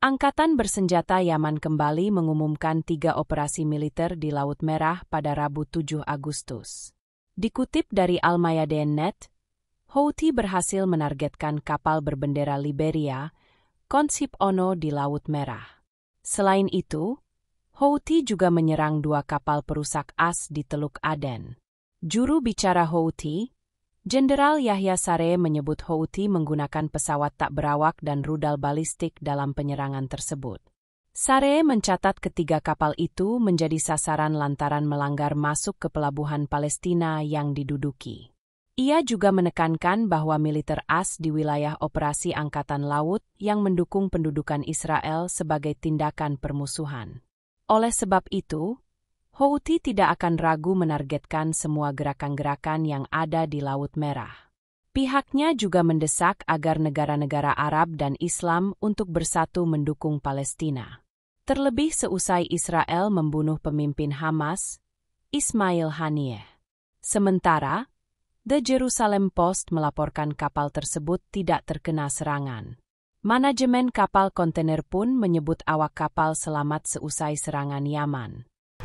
Angkatan bersenjata Yaman kembali mengumumkan tiga operasi militer di Laut Merah pada Rabu 7 Agustus. Dikutip dari Al-Mayadeen.net, Houthi berhasil menargetkan kapal berbendera Liberia, Konsip Ono di Laut Merah. Selain itu, Houthi juga menyerang dua kapal perusak as di Teluk Aden. Juru bicara Houthi, Jenderal Yahya Sare menyebut Houthi menggunakan pesawat tak berawak dan rudal balistik dalam penyerangan tersebut. Sare mencatat ketiga kapal itu menjadi sasaran lantaran melanggar masuk ke pelabuhan Palestina yang diduduki. Ia juga menekankan bahwa militer AS di wilayah operasi Angkatan Laut yang mendukung pendudukan Israel sebagai tindakan permusuhan. Oleh sebab itu, Houthi tidak akan ragu menargetkan semua gerakan-gerakan yang ada di Laut Merah. Pihaknya juga mendesak agar negara-negara Arab dan Islam untuk bersatu mendukung Palestina. Terlebih seusai Israel membunuh pemimpin Hamas, Ismail Haniyeh. Sementara, The Jerusalem Post melaporkan kapal tersebut tidak terkena serangan. Manajemen kapal kontainer pun menyebut awak kapal selamat seusai serangan Yaman.